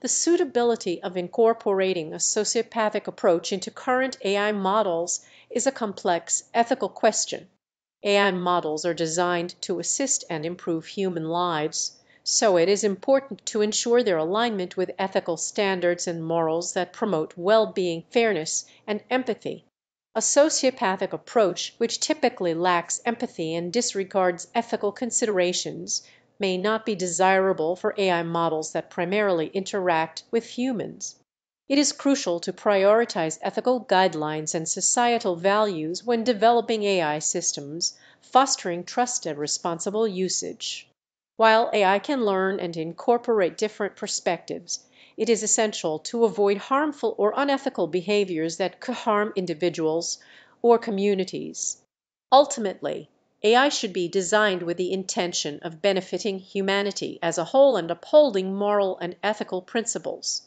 The suitability of incorporating a sociopathic approach into current AI models is a complex ethical question. AI models are designed to assist and improve human lives, so it is important to ensure their alignment with ethical standards and morals that promote well being, fairness, and empathy. A sociopathic approach which typically lacks empathy and disregards ethical considerations may not be desirable for AI models that primarily interact with humans. It is crucial to prioritize ethical guidelines and societal values when developing AI systems, fostering trust and responsible usage. While AI can learn and incorporate different perspectives, it is essential to avoid harmful or unethical behaviors that could harm individuals or communities. Ultimately, AI should be designed with the intention of benefiting humanity as a whole and upholding moral and ethical principles.